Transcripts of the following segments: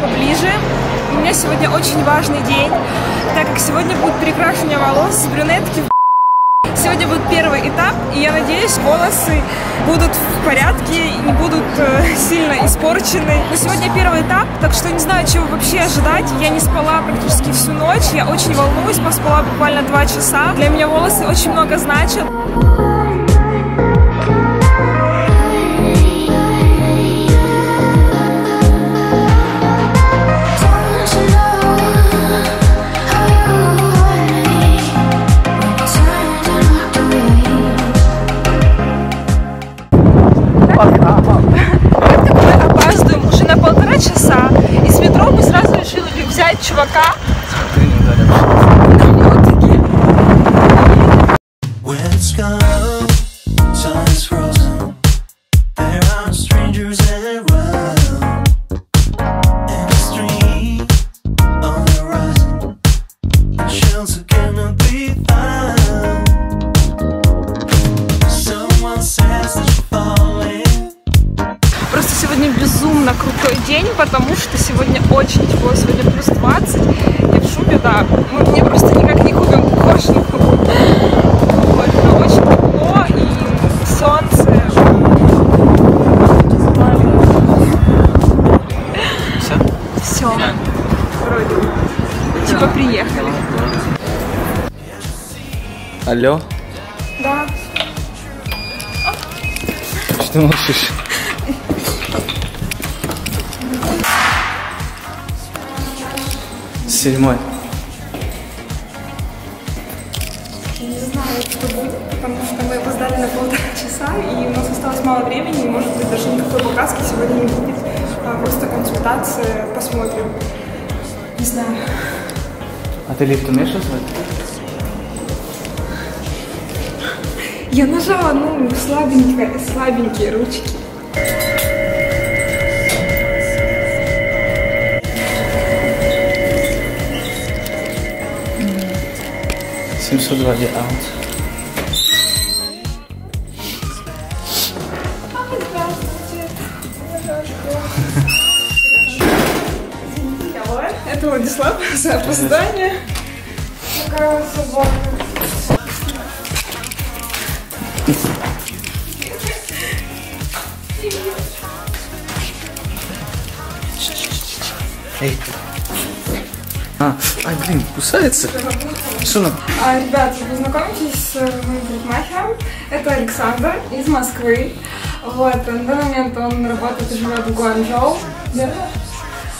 поближе. У меня сегодня очень важный день, так как сегодня будет перекрашивание волос с брюнетки в Сегодня будет первый этап, и я надеюсь, волосы будут в порядке и не будут э, сильно испорчены. Но сегодня первый этап, так что не знаю, чего вообще ожидать. Я не спала практически всю ночь, я очень волнуюсь, поспала буквально два часа. Для меня волосы очень много значат. years and Алло, Да. что ты молчишь? Седьмой. Не знаю, что будет, потому что мы опоздали на полтора часа, и у нас осталось мало времени, и, может быть, даже никакой покраски сегодня не будет. А просто консультация, посмотрим. Не знаю. А ты лифт умеешь вызвать? Я нажала, ну, слабенькие, слабенькие ручки. Семьсот два аут. Это Владислав за опоздание. Какая собака. Эй. А, ай, блин, кусается. Что нам? А, ребят, вы знакомитесь с моим парикмахером. Это Александр из Москвы. Вот, на данный момент он работает и живет в Гуанчжоу. Да?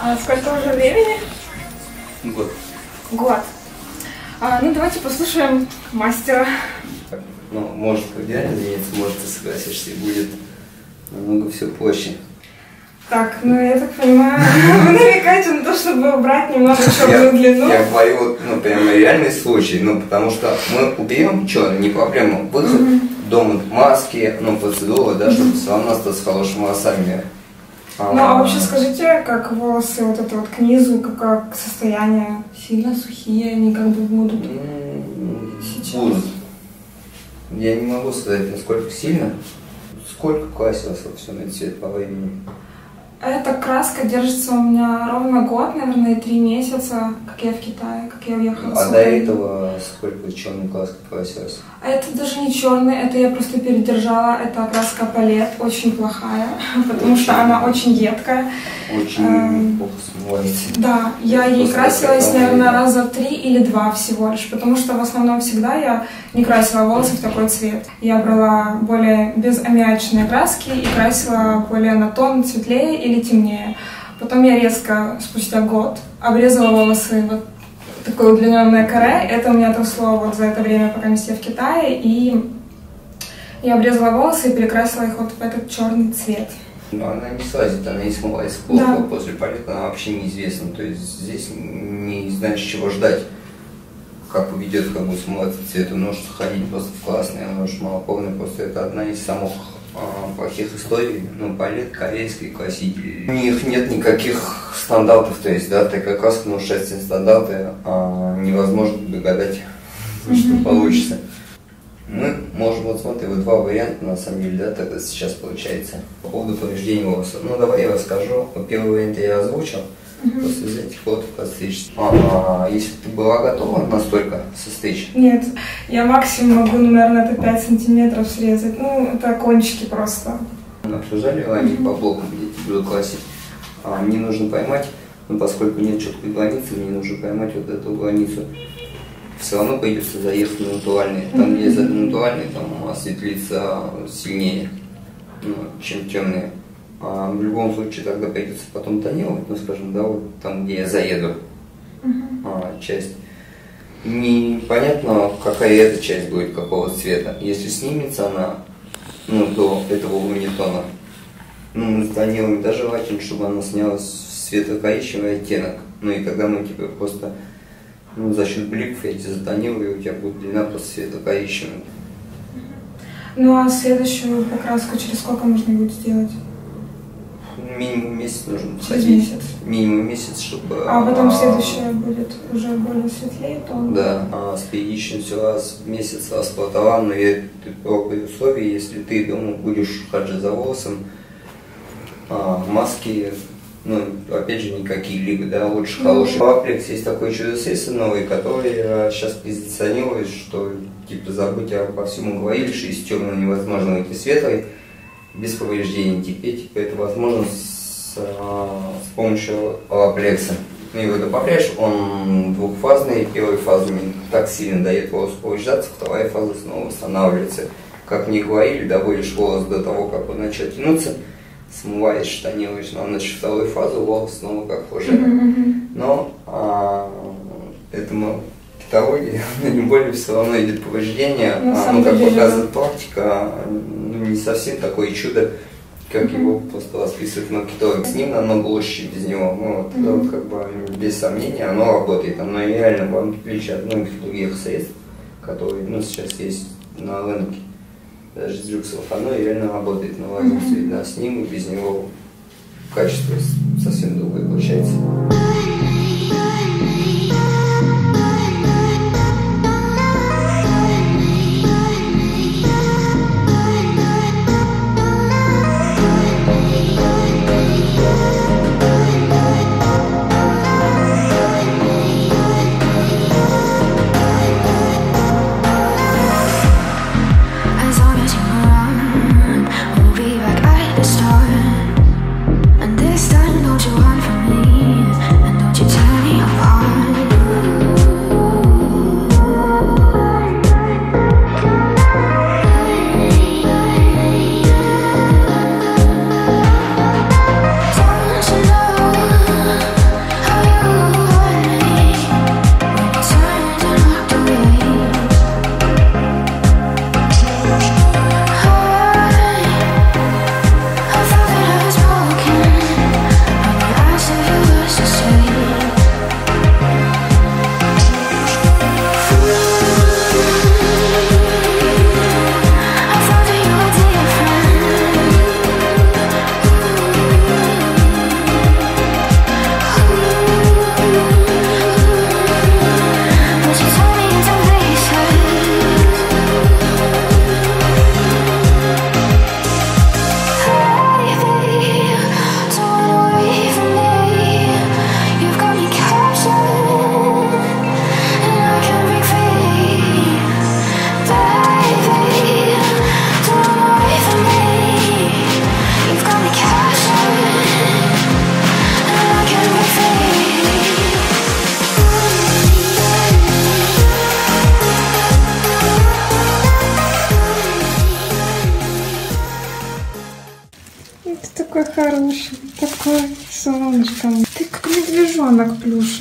А сколько уже времени? Год. Год. А, ну, давайте послушаем мастера. Ну, может, идеально изменится, может, ты согласишься, и будет намного все проще. Так, ну я так понимаю, вы намекаете на то, чтобы убрать немного черную длину. я говорю, вот, ну, прям реальный случай, ну, потому что мы уберем черный, не проблема, выход, дома маски, ну, процедура, да, чтобы все равно остаться хорошими волосами. Ну, а вообще скажите, как волосы вот это вот к низу, как, состояние? Сильно сухие, они как бы будут? М, Сейчас. Будут. Я не могу сказать, насколько сильно. Сколько красилось вот все на цвет по времени? Эта краска держится у меня ровно год, наверное, три месяца, как я в Китае, как я уехала. А до этого сколько черной краской красилось? А это даже не черный, это я просто передержала. Это краска палет, очень плохая, потому что она очень едкая. Очень Эм, плохо смывается. Да, я ей красилась, наверное, раза три или два всего лишь, потому что в основном всегда я не красила волосы в такой цвет. Я брала более безаммиачные краски и красила более на тон светлее или темнее. Потом я резко, спустя год, обрезала волосы вот такое удлиненное каре. Это у меня отросло вот за это время, пока я в Китае, и я обрезала волосы и перекрасила их вот в этот черный цвет. Но она не слазит, она не смывается плохо. Да. После полета она вообще неизвестна. То есть здесь не знаешь, чего ждать. Как поведет, как будет смываться цвет. Он может сохранить просто в классный, он может малополный. Просто это одна из самых плохих историй. Ну, балет корейский классики. У них нет никаких стандартов. То есть, да, такая краска нарушает все стандарты. а невозможно догадать, что получится. Мы можем, вот смотри, вот два варианта на самом деле, да, тогда сейчас получается. По поводу повреждения волоса. Ну, давай я расскажу. Первый вариант я озвучил. После из этих фото подстричь. А, если ты была готова настолько состричь, Нет, я максимум могу, наверное, это 5 сантиметров срезать. Ну, это кончики просто. Мы обсуждали ранее по блокам, где тебе буду классить. А, мне нужно поймать, ну, поскольку нет четкой границы, мне нужно поймать вот эту границу. Все равно придется заехать на натуральный. Там, где натуральный, там осветлится сильнее, ну, чем темные. А в любом случае тогда придется потом тонировать, ну, скажем, да, вот там, где я заеду, а, часть. Непонятно, какая эта часть будет, какого цвета. Если снимется она ну, до этого уровня тона, ну, мы затонируем, да, желательно, чтобы она снялась в светло-коричневый оттенок. Ну, и тогда мы тебе просто, ну, за счет бликов я тебе затонирую, и у тебя будет длина просто светло-коричневая. Ну, а следующую покраску через сколько можно будет сделать? Минимум месяц нужно Через ходить. месяц. Минимум месяц, чтобы... А потом а, следующая будет уже более светлее, то... Да, а с периодичностью раз в месяц, раз в полтора, но я это при условии, если ты дома будешь ходить за волосом, а, маски, ну, опять же, не какие-либо, да, лучше хороший. Паплекс есть такой чудо-средство новый, который а, сейчас позиционирует, что, типа, забыть обо всем говорили, что из темного невозможно выйти светлый, без повреждений. Теперь, типа, это возможно с, а, с помощью алаплекса. Ну, его добавляешь, он двухфазный, первой фазы не так сильно дает волосу повреждаться, вторая фаза снова восстанавливается. Как мне говорили, доводишь волос до того, как он начал тянуться, смываешь, штанируешь, но начав вторую фазу, волос снова как уже. Но а, этому китологии, но не более все равно идет повреждение. На А, ну, как деле, показывает практика, ну, не совсем такое чудо, как его просто расписывают на китове. С ним намного лучше, без него. Ну, вот, вот, как бы, без сомнения, оно работает. Оно реально, в отличие от многих других средств, которые ну, сейчас есть на рынке, даже из люксов, оно реально работает на лазерце. Видно, с ним и без него качество с- совсем другое получается.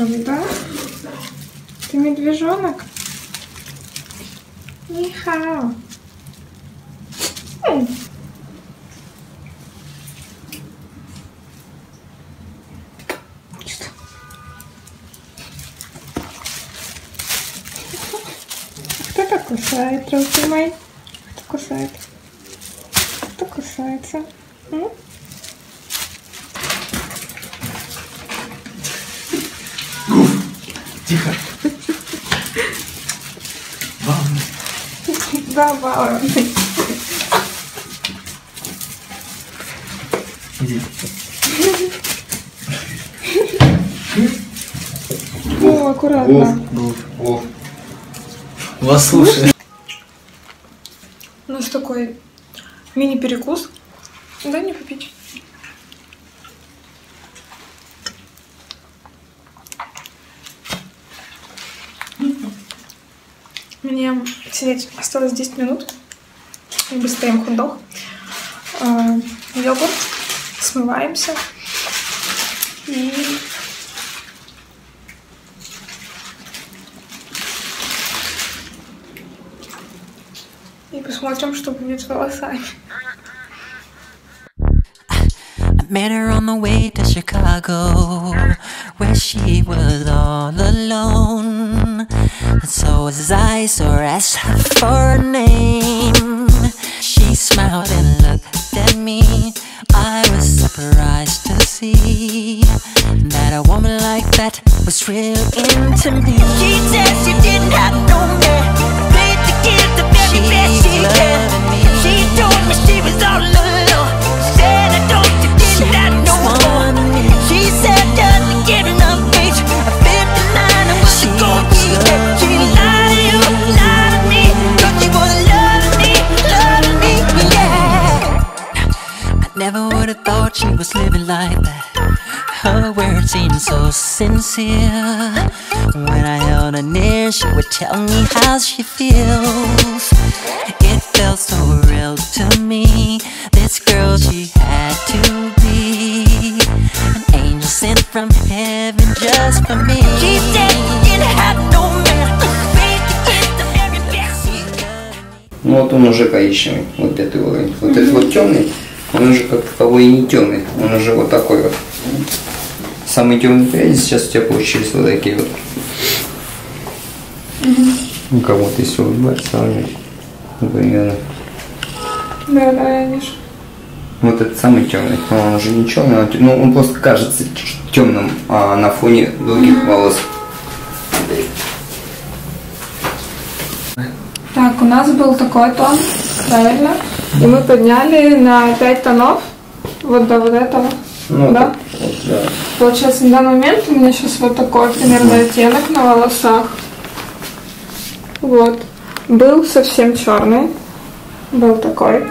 Плюшевый, да? Ты медвежонок? Нихао. М. Что? Кто так кусает, друзья мои? Кто кусает? Кто кусается? М? Тихо. Ванна. Забавно. Иди. Ну, аккуратно. О, Вас слушаю. У нас такой мини-перекус. Дай мне попить. Мне сидеть осталось 10 минут. Мы быстрее хот-дог. А, Йогурт. Смываемся. И... И посмотрим, что будет с волосами. Met her on the way to Chicago, where she was all alone. So as I saw her ask her for a name, she smiled and looked at me. I was surprised to see that a woman like that was real into me. She said she didn't have no man, paid to give the very best she can. She told me she was all alone. Seemed so sincere. When I held her near, she would tell me how she feels. It felt so real to me. This girl, she had to be an angel sent from heaven just for me. She said she didn't have no man. Afraid to get the very best she could. Ну вот он уже коричневый, вот пятый уровень. Вот этот вот темный, он уже как таковой и не темный, он уже вот такой вот. Самые темные пряди сейчас у тебя получились вот такие вот. У кого-то если улыбаться, а у меня, ну, примерно. Да, да, я вижу. Вот этот самый темный, но он уже не черный, он, ну, он просто кажется темным а, на фоне других волос. Так, у нас был такой тон, правильно? И мы подняли на 5 тонов. Вот до вот этого. Ну, да? так да. Получается, на данный момент у меня сейчас вот такой примерно оттенок на волосах. Вот. Был совсем черный. Был такой.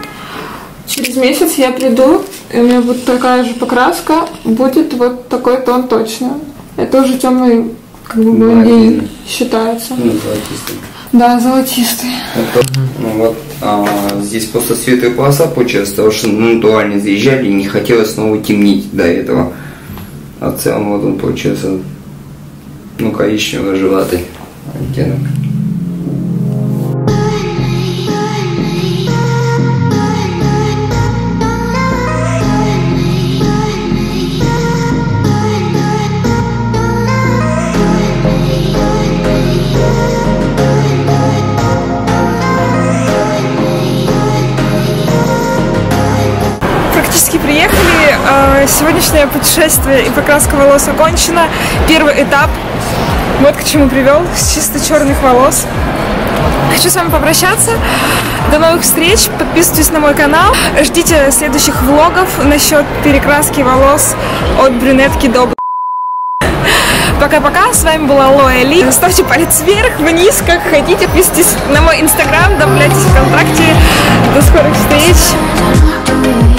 Через месяц я приду, и у меня будет такая же покраска, будет вот такой тон точно. Это уже темный как бы блондин считается. Ну, золотистый. Да, золотистый. Вот, ну вот, а, здесь просто светлая полоса получилась, потому что ну, натурально заезжали и не хотелось снова темнить до этого. А в целом вот он получился, ну, коричнево-рыжеватый оттенок. Сегодняшнее путешествие и покраска волос окончена. Первый этап. Вот к чему привел. С чисто черных волос. Хочу с вами попрощаться. До новых встреч. Подписывайтесь на мой канал. Ждите следующих влогов насчет перекраски волос от брюнетки до. Пока-пока, с вами была Лоя Ли. Ставьте палец вверх, вниз, как хотите. Подписывайтесь на мой инстаграм, добавляйтесь ВКонтакте. До скорых встреч.